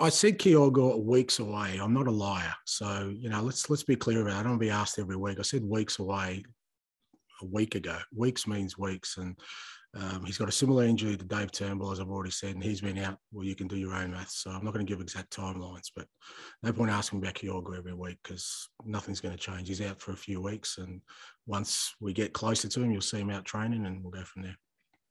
I said Kyogo weeks away. I'm not a liar, so you know let's let's be clear about. it. I don't to be asked every week. I said weeks away a week ago. Weeks means weeks, and um, he's got a similar injury to Dave Turnbull, as I've already said, and he's been out. Well, you can do your own math, so I'm not going to give exact timelines, but no point asking about Kyogo every week because nothing's going to change. He's out for a few weeks, and once we get closer to him, you'll see him out training, and we'll go from there.